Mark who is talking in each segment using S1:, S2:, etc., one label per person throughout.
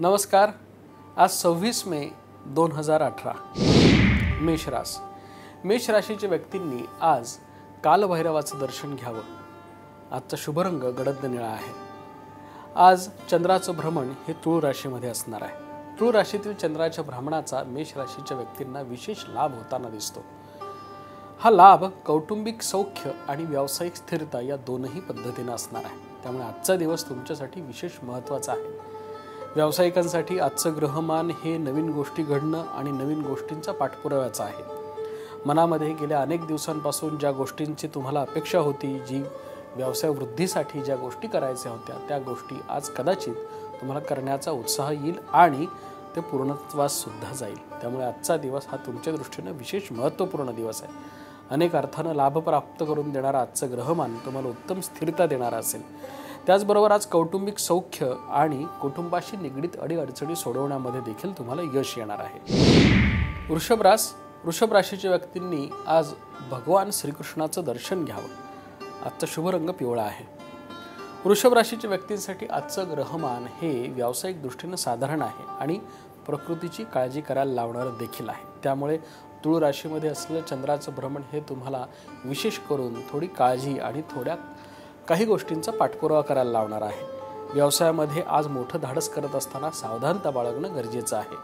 S1: नमस्कार. आज सव्वीस मे दोन हजार अठरा. मेषरास मेष राशीच्या व्यक्तींनी आज कालभैरवाचं दर्शन घ्यावं. आजचा शुभरंग गडद निळा आहे. आज चंद्राचं भ्रमण हे तुळ राशीमध्ये असणार आहे. तुळ राशीतील चंद्राच्या भ्रमणाचा मेष राशीच्या व्यक्तींना विशेष लाभ होताना दिसतो. हा लाभ कौटुंबिक सौख्य आणि व्यावसायिक स्थिरता या दोनही पद्धतीनं असणार आहे. त्यामुळे आजचा दिवस तुमच्यासाठी विशेष महत्त्वाचा आहे. व्यावसायिकांसाठी आजचं ग्रहमान हे नवीन गोष्टी घडणं आणि नवीन गोष्टींचा पाठपुराव्याचा आहे. मनामध्ये गेल्या अनेक दिवसांपासून ज्या गोष्टींची तुम्हाला अपेक्षा होती जी व्यवसाय वृद्धीसाठी ज्या गोष्टी करायच्या होत्या त्या गोष्टी आज कदाचित तुम्हाला करण्याचा उत्साह येईल आणि ते पूर्णत्वास सुद्धा जाईल. त्यामुळे आजचा दिवस हा तुमच्या दृष्टीनं विशेष महत्त्वपूर्ण दिवस आहे. अनेक अर्थानं लाभ प्राप्त करून देणारा आजचं ग्रहमान तुम्हाला उत्तम स्थिरता देणारा असेल. त्याचबरोबर आज कौटुंबिक सौख्य आणि कुटुंबाशी निगडीत अडीअडचणी सोडवण्यामध्ये देखील तुम्हाला यश येणार आहे. वृषभ रास वृषभ राशीच्या व्यक्तींनी आज भगवान श्रीकृष्णाचं दर्शन घ्यावं. आजचा शुभ रंग पिवळा आहे. वृषभ राशीच्या व्यक्तींसाठी आजचं ग्रहमान हे व्यावसायिक दृष्टीनं साधारण आहे आणि प्रकृतीची काळजी करायला लावणारं देखील आहे. त्यामुळे तुळ राशीमध्ये असलेलं चंद्राचं भ्रमण हे तुम्हाला विशेष करून थोडी काळजी आणि थोड्या काही गोष्टींचा पाठपुरावा करायला लावणार आहे. व्यवसायामध्ये आज मोठं धाडस करत असताना सावधानता बाळगणं गरजेचं आहे.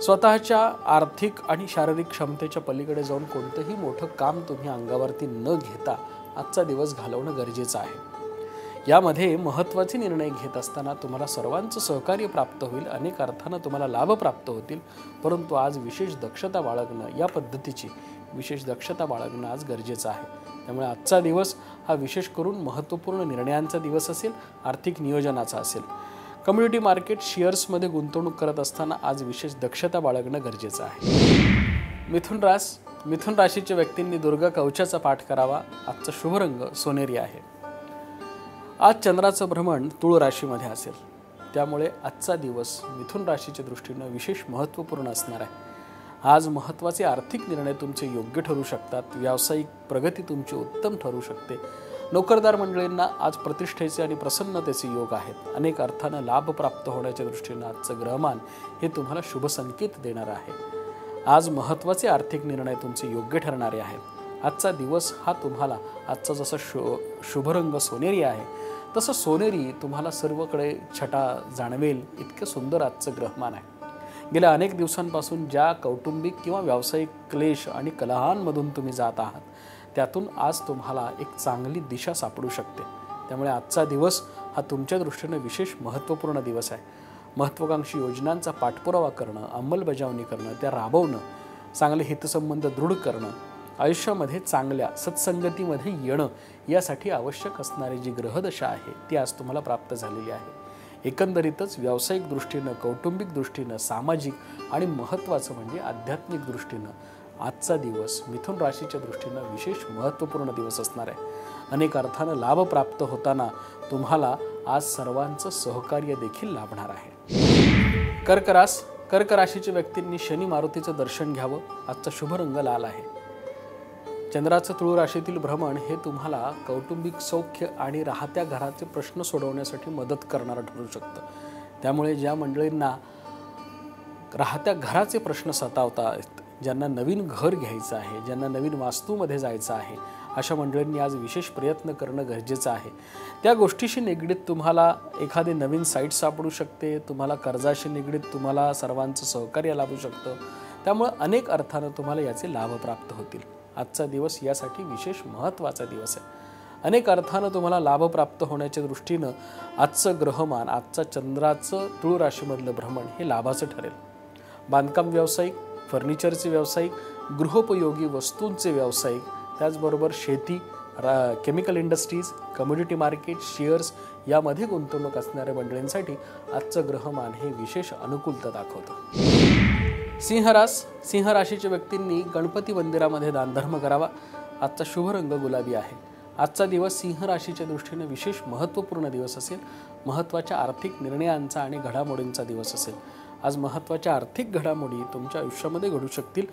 S1: स्वतःच्या आर्थिक आणि शारीरिक क्षमतेच्या पलीकडे जाऊन कोणतंही मोठं काम तुम्ही अंगावरती न घेता आजचा दिवस घालवणं गरजेचं आहे. यामध्ये महत्त्वाचे निर्णय घेत असताना तुम्हाला सर्वांचं सहकार्य प्राप्त होईल अनेक अर्थानं तुम्हाला लाभ प्राप्त होतील. परंतु आज विशेष दक्षता बाळगणं या पद्धतीची विशेष दक्षता बाळगणं आज गरजेचं आहे. त्यामुळे आजचा दिवस हा विशेष करून महत्त्वपूर्ण निर्णयांचा दिवस असेल आर्थिक नियोजनाचा असेल. कम्युनिटी मार्केट शेअर्समध्ये गुंतवणूक करत असताना आज विशेष दक्षता बाळगणं गरजेचं आहे. मिथुन रास मिथुन राशीच्या व्यक्तींनी दुर्गा कवचाचा पाठ करावा. आजचा शुभ रंग सोनेरी आहे. आज चंद्राचं भ्रमण तुळ राशीमध्ये असेल. त्यामुळे आजचा दिवस मिथुन राशीच्या दृष्टीनं विशेष महत्त्वपूर्ण असणार आहे. आज महत्त्वाचे आर्थिक निर्णय तुमचे योग्य ठरू शकतात. व्यावसायिक प्रगती तुमची उत्तम ठरू शकते. नोकरदार मंडळींना आज प्रतिष्ठेचे आणि प्रसन्नतेचे योग आहेत. अनेक अर्थानं लाभ प्राप्त होण्याच्या दृष्टीनं आजचं ग्रहमान हे तुम्हाला शुभ संकेत देणार आहे. आज महत्त्वाचे आर्थिक निर्णय तुमचे योग्य ठरणारे आहेत. आजचा दिवस हा तुम्हाला आजचा जसा शु शुभरंग सोनेरी आहे तसं सोनेरी तुम्हाला सर्वकडे छटा जाणवेल इतकं सुंदर आजचं ग्रहमान आहे. गेल्या अनेक दिवसांपासून ज्या कौटुंबिक किंवा व्यावसायिक क्लेश आणि कलहांमधून तुम्ही जात आहात त्यातून आज तुम्हाला एक चांगली दिशा सापडू शकते. त्यामुळे आजचा दिवस हा तुमच्या दृष्टीनं विशेष महत्त्वपूर्ण दिवस आहे. महत्त्वाकांक्षी योजनांचा पाठपुरावा करणं अंमलबजावणी करणं त्या राबवणं चांगले हितसंबंध दृढ करणं आयुष्यामध्ये चांगल्या सत्संगतीमध्ये येणं यासाठी आवश्यक असणारी जी ग्रहदशा आहे ती आज तुम्हाला प्राप्त झालेली आहे. एकंदरीतच व्यावसायिक दृष्टीनं कौटुंबिक दृष्टीनं सामाजिक आणि महत्त्वाचं म्हणजे आध्यात्मिक दृष्टीनं आजचा दिवस मिथुन राशीच्या दृष्टीनं विशेष महत्त्वपूर्ण दिवस असणार आहे. अनेक अर्थानं लाभ प्राप्त होताना तुम्हाला आज सर्वांचं सहकार्य देखील लाभणार आहे. कर्करास कर्क राशीच्या व्यक्तींनी शनी मारुतीचं दर्शन घ्यावं. आजचा शुभ रंग लाल आहे. चंद्राचं तुळू राशीतील भ्रमण हे तुम्हाला कौटुंबिक सौख्य आणि राहत्या घराचे प्रश्न सोडवण्यासाठी मदत करणारं ठरू शकतं. त्यामुळे ज्या मंडळींना राहत्या घराचे प्रश्न सतावतात ज्यांना नवीन घर घ्यायचं आहे ज्यांना नवीन वास्तूमध्ये जायचं आहे अशा मंडळींनी आज विशेष प्रयत्न करणं गरजेचं आहे. त्या गोष्टीशी निगडीत तुम्हाला एखादी नवीन साईट सापडू शकते तुम्हाला कर्जाशी निगडीत तुम्हाला सर्वांचं सहकार्य लाभू शकतं. त्यामुळं अनेक अर्थानं तुम्हाला याचे लाभ प्राप्त होतील. आजचा दिवस यासाठी विशेष महत्त्वाचा दिवस आहे. अनेक अर्थानं तुम्हाला लाभ प्राप्त होण्याच्या दृष्टीनं आजचं ग्रहमान आजचा चंद्राचं तुळ राशीमधलं भ्रमण हे लाभाचं ठरेल. बांधकाम व्यावसायिक फर्निचरचे व्यावसायिक गृहोपयोगी वस्तूंचे व्यावसायिक त्याचबरोबर शेती रा chemical industries community market shares यामध्ये गुंतवणूक असणाऱ्या मंडळींसाठी आजचं ग्रहमान हे विशेष अनुकूलता दाखवतं. सिंहरास सिंह राशीच्या व्यक्तींनी गणपती मंदिरामध्ये दानधर्म करावा. आजचा शुभ रंग गुलाबी आहे. आजचा दिवस सिंह राशीच्या दृष्टीने विशेष महत्त्वपूर्ण दिवस असेल. महत्त्वाच्या आर्थिक निर्णयांचा आणि घडामोडींचा दिवस असेल. आज महत्त्वाच्या आर्थिक घडामोडी तुमच्या आयुष्यामध्ये घडू शकतील.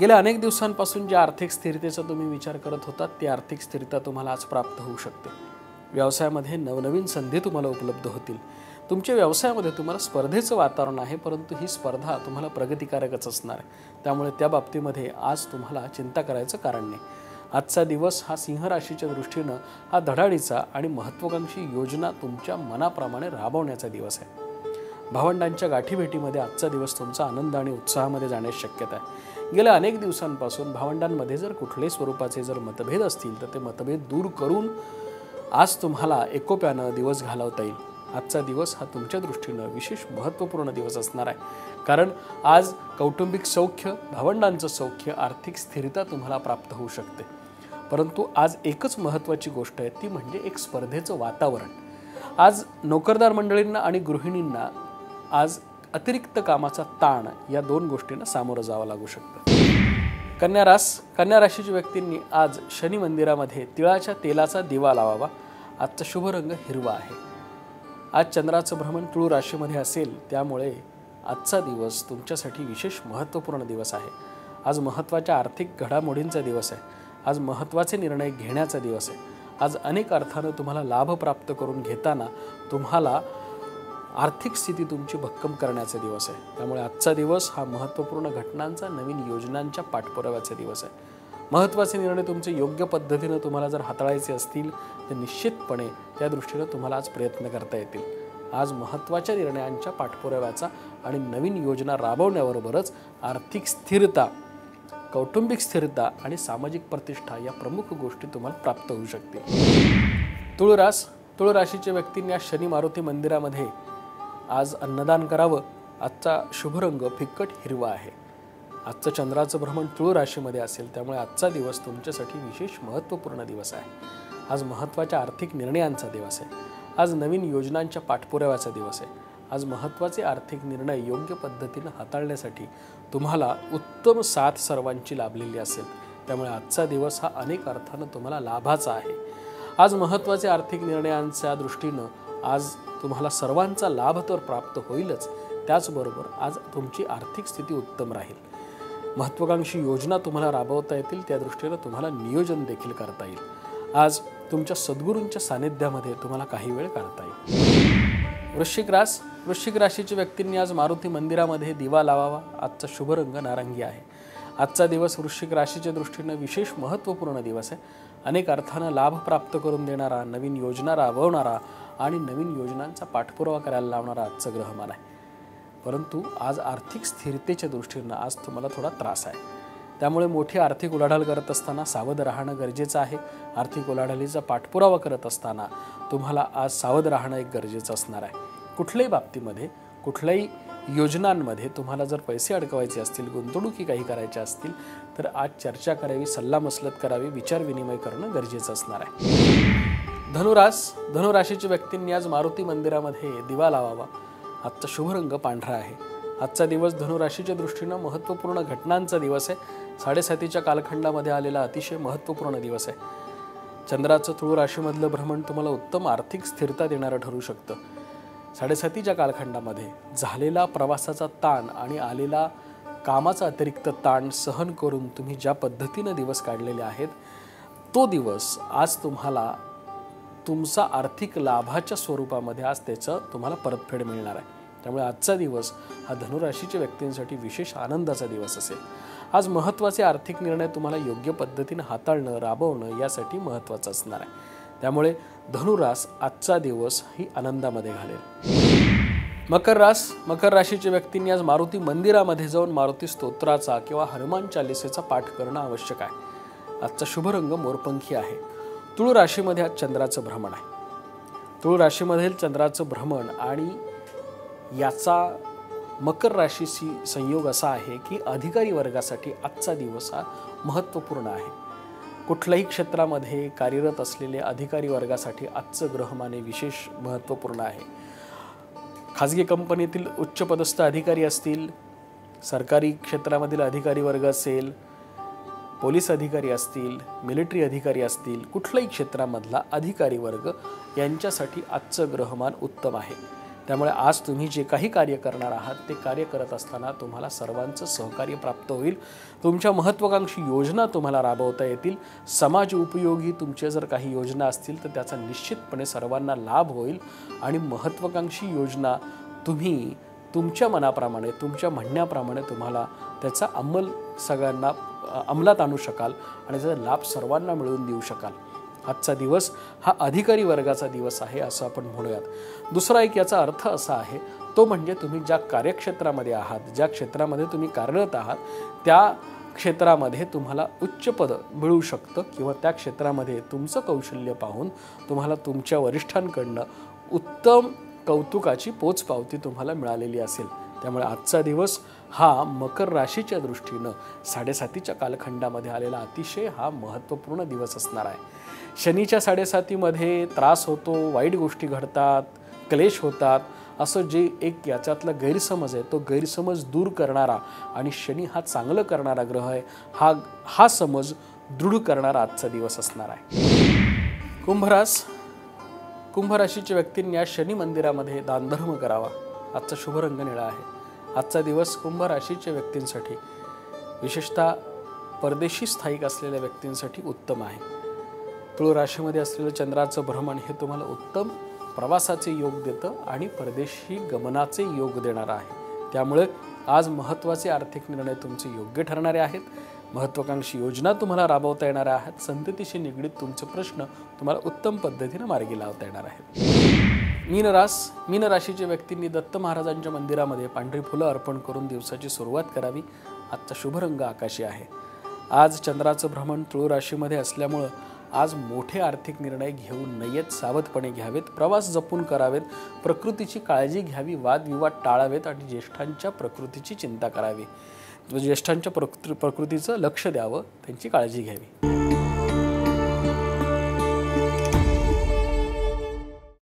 S1: गेल्या अनेक दिवसांपासून ज्या आर्थिक स्थिरतेचा तुम्ही विचार करत होता ती आर्थिक स्थिरता तुम्हाला आज प्राप्त होऊ शकते. व्यवसायामध्ये नवनवीन संधी तुम्हाला उपलब्ध होतील. तुमच्या व्यवसायामध्ये तुम्हाला स्पर्धेचं वातावरण आहे परंतु ही स्पर्धा तुम्हाला प्रगतिकारकच असणार आहे. त्यामुळे त्या बाबतीमध्ये आज तुम्हाला चिंता करायचं कारण नाही. आजचा दिवस हा सिंह राशीच्या दृष्टीनं हा धडाडीचा आणि महत्त्वाकांक्षी योजना तुमच्या मनाप्रमाणे राबवण्याचा दिवस आहे. भावंडांच्या गाठीभेटीमध्ये आजचा दिवस तुमचा आनंद आणि उत्साहामध्ये जाण्याची शक्यता आहे. गेल्या अनेक दिवसांपासून भावंडांमध्ये जर कुठल्याही स्वरूपाचे जर मतभेद असतील तर ते मतभेद दूर करून आज तुम्हाला एकोप्यानं दिवस घालवता येईल. आजचा दिवस हा तुमच्या दृष्टीनं विशेष महत्त्वपूर्ण दिवस असणार आहे. कारण आज कौटुंबिक सौख्य भावंडांचं सौख्य आर्थिक स्थिरता तुम्हाला प्राप्त होऊ शकते. परंतु आज एकच महत्त्वाची गोष्ट आहे ती म्हणजे एक स्पर्धेचं वातावरण. आज नोकरदार मंडळींना आणि गृहिणींना आज अतिरिक्त कामाचा ताण या दोन गोष्टींना सामोरं जावं लागू शकतं. कन्या रास कन्या राशीच्या व्यक्तींनी आज शनी मंदिरामध्ये तिळाच्या तेलाचा दिवा लावावा. आजचा शुभ रंग हिरवा आहे. आज चंद्राचं भ्रमण तुळू राशीमध्ये असेल त्यामुळे आजचा दिवस तुमच्यासाठी विशेष महत्त्वपूर्ण दिवस आहे. आज महत्त्वाच्या आर्थिक घडामोडींचा दिवस आहे. आज महत्त्वाचे निर्णय घेण्याचा दिवस आहे. आज अनेक अर्थानं तुम्हाला लाभ प्राप्त करून घेताना तुम्हाला आर्थिक स्थिती तुमची भक्कम करण्याचा दिवस आहे. त्यामुळे आजचा दिवस हा महत्त्वपूर्ण घटनांचा नवीन योजनांच्या पाठपुराव्याचा दिवस आहे. महत्त्वाचे निर्णय तुमचे योग्य पद्धतीनं तुम्हाला जर हाताळायचे असतील तर निश्चितपणे त्या दृष्टीनं तुम्हाला आज प्रयत्न करता येतील. आज महत्त्वाच्या निर्णयांच्या पाठपुराव्याचा आणि नवीन योजना राबवण्याबरोबरच आर्थिक स्थिरता कौटुंबिक स्थिरता आणि सामाजिक प्रतिष्ठा या प्रमुख गोष्टी तुम्हाला प्राप्त होऊ शकतील. तुळरास तुळ राशीच्या व्यक्तींनी आज शनी मारुती मंदिरामध्ये आज अन्नदान करावं. आजचा शुभरंग फिक्कट हिरवा आहे. आजचं चंद्राचं भ्रमण तुळ राशीमध्ये असेल त्यामुळे आजचा दिवस तुमच्यासाठी विशेष महत्त्वपूर्ण दिवस आहे. आज महत्त्वाच्या आर्थिक निर्णयांचा दिवस आहे. आज नवीन योजनांच्या पाठपुराव्याचा दिवस आहे. आज महत्त्वाचे आर्थिक निर्णय योग्य पद्धतीनं हाताळण्यासाठी तुम्हाला उत्तम साथ सर्वांची लाभलेली असेल. त्यामुळे आजचा दिवस हा अनेक अर्थानं तुम्हाला लाभाचा आहे. आज महत्त्वाचे आर्थिक निर्णयांच्या दृष्टीनं आज तुम्हाला सर्वांचा लाभ तर प्राप्त होईलच. त्याचबरोबर आज तुमची आर्थिक स्थिती उत्तम राहील. महत्त्वाकांक्षी योजना तुम्हाला राबवता येतील त्या दृष्टीनं तुम्हाला नियोजन देखील करता येईल. आज तुमच्या सद्गुरूंच्या सानिध्यामध्ये तुम्हाला काही वेळ काढता येईल. वृश्चिक रास वृश्चिक राशीच्या व्यक्तींनी आज मारुती मंदिरामध्ये दिवा लावावा. आजचा शुभ रंग नारंगी आहे. आजचा दिवस वृश्चिक राशीच्या दृष्टीनं विशेष महत्त्वपूर्ण दिवस आहे. अनेक अर्थानं लाभ प्राप्त करून देणारा नवीन योजना राबवणारा आणि नवीन योजनांचा पाठपुरावा करायला लावणारा आजचं ग्रहमान आहे. परंतु आज आर्थिक स्थिरतेच्या दृष्टीनं आज तुम्हाला थोडा त्रास आहे. त्यामुळे मोठी आर्थिक उलाढाल करत असताना सावध राहणं गरजेचं आहे. आर्थिक उलाढालीचा पाठपुरावा करत असताना तुम्हाला आज सावध राहणं एक गरजेचं असणार आहे. कुठल्याही बाबतीमध्ये कुठल्याही योजनांमध्ये तुम्हाला जर पैसे अडकवायचे असतील गुंतवणुकी काही करायच्या असतील तर आज चर्चा करावी सल्लामसलत करावी विचारविनिमय करणं गरजेचं असणार आहे. धनुरास धनुराशीच्या व्यक्तींनी आज मारुती मंदिरामध्ये दिवा लावावा. आजचा शुभ रंग पांढरा आहे. आजचा दिवस धनुराशीच्या दृष्टीनं महत्त्वपूर्ण घटनांचा दिवस आहे. साडेसातीच्या कालखंडामध्ये आलेला अतिशय महत्त्वपूर्ण दिवस आहे. चंद्राचं तुळू राशीमधलं भ्रमण तुम्हाला उत्तम आर्थिक स्थिरता देणारं ठरू शकतं. साडेसातीच्या कालखंडामध्ये झालेला प्रवासाचा ताण आणि आलेला कामाचा अतिरिक्त ताण सहन करून तुम्ही ज्या पद्धतीनं दिवस काढलेले आहेत तो दिवस आज तुम्हाला तुमचा आर्थिक लाभाच्या स्वरूपामध्ये आज त्याचं तुम्हाला परतफेड मिळणार आहे. त्यामुळे आजचा दिवस हा धनुराशीच्या व्यक्तींसाठी विशेष आनंदाचा दिवस असेल. आज महत्त्वाचे आर्थिक निर्णय तुम्हाला योग्य पद्धतीनं हाताळणं राबवणं यासाठी महत्त्वाचं असणार आहे. त्यामुळे धनुरास आजचा दिवस ही आनंदामध्ये घालेल. मकर रास मकर राशीच्या व्यक्तींनी आज मारुती मंदिरामध्ये जाऊन मारुती स्तोत्राचा किंवा हनुमान चालिसेचा पाठ करणं आवश्यक आहे. आजचा शुभ रंग मोरपंखी आहे. तुळ राशीमध्ये आज चंद्राचं भ्रमण आहे. तुळ राशीमधील चंद्राचं भ्रमण आणि याचा मकर राशीशी संयोग असा आहे की अधिकारी वर्गासाठी आजचा दिवस हा महत्त्वपूर्ण आहे. कुठल्याही क्षेत्रामध्ये कार्यरत असलेले अधिकारी वर्गासाठी आजचं ग्रहमाने विशेष महत्त्वपूर्ण आहे. खाजगी कंपनीतील उच्चपदस्थ अधिकारी असतील सरकारी क्षेत्रामधील अधिकारी वर्ग असेल पोलीस अधिकारी असतील मिलिटरी अधिकारी असतील कुठल्याही क्षेत्रामधला अधिकारी वर्ग यांच्यासाठी आजचं ग्रहमान उत्तम आहे. त्यामुळे आज तुम्ही जे काही कार्य करणार आहात ते कार्य करत असताना तुम्हाला सर्वांचं सहकार्य प्राप्त होईल. तुमच्या महत्त्वाकांक्षी योजना तुम्हाला राबवता येतील. समाज उपयोगी तुमच्या जर काही योजना असतील तर त्याचा निश्चितपणे सर्वांना लाभ होईल. आणि महत्त्वाकांक्षी योजना तुम्ही तुमच्या मनाप्रमाणे तुमच्या म्हणण्याप्रमाणे तुम्हाला त्याचा अंमल सगळ्यांना अंमलात आणू शकाल. आणि त्याचा लाभ सर्वांना मिळवून देऊ शकाल. आजचा दिवस हा अधिकारी वर्गाचा दिवस आहे असं आपण म्हणूयात. दुसरा एक याचा अर्थ असा आहे तो म्हणजे तुम्ही ज्या कार्यक्षेत्रामध्ये आहात ज्या क्षेत्रामध्ये तुम्ही कार्यरत आहात त्या क्षेत्रामध्ये तुम्हाला उच्च पद मिळू शकतं किंवा त्या क्षेत्रामध्ये तुमचं कौशल्य पाहून तुम्हाला तुमच्या वरिष्ठांकडनं उत्तम कौतुकाची पोचपावती तुम्हाला मिळालेली असेल. त्यामुळे आजचा दिवस हा मकर राशीच्या दृष्टीनं साडेसातीच्या कालखंडामध्ये आलेला अतिशय हा महत्त्वपूर्ण दिवस असणार आहे. शनीच्या साडेसातीमध्ये त्रास होतो वाईट गोष्टी घडतात क्लेश होतात असं जे एक याच्यातला गैरसमज आहे तो गैरसमज दूर करणारा आणि शनी हा चांगलं करणारा ग्रह आहे हा हा समज दृढ करणारा आजचा दिवस असणार आहे. कुंभरास कुंभ राशीच्या व्यक्तींनी या शनी मंदिरामध्ये दानधर्म करावा. आजचा शुभ रंग निळा आहे. आजचा दिवस कुंभ राशीच्या व्यक्तींसाठी विशेषतः परदेशी स्थायिक असलेल्या व्यक्तींसाठी उत्तम आहे. तुळ राशीमध्ये असलेलं चंद्राचं भ्रमण हे तुम्हाला उत्तम प्रवासाचे योग देतं आणि परदेशी गमनाचे योग देणारं आहे. त्यामुळे आज महत्त्वाचे आर्थिक निर्णय तुमचे योग्य ठरणारे आहेत. महत्त्वाकांक्षी योजना तुम्हाला राबवता येणाऱ्या आहेत. संततीशी निगडीत तुमचे प्रश्न तुम्हाला उत्तम पद्धतीनं मार्गी लावता येणार आहेत. मीनरास मीन राशीच्या व्यक्तींनी दत्त महाराजांच्या मंदिरामध्ये पांढरी फुलं अर्पण करून दिवसाची सुरुवात करावी. आजचा शुभ रंग आकाशी आहे. आज चंद्राचं भ्रमण तुळू राशीमध्ये असल्यामुळं आज मोठे आर्थिक निर्णय घेऊ नयेत सावधपणे घ्यावेत. प्रवास जपून करावेत. प्रकृतीची काळजी घ्यावी. वादविवाद टाळावेत आणि ज्येष्ठांच्या प्रकृतीची चिंता करावी. ज्येष्ठांच्या प्रकृ प्रकृतीचं लक्ष द्यावं. त्यांची काळजी घ्यावी.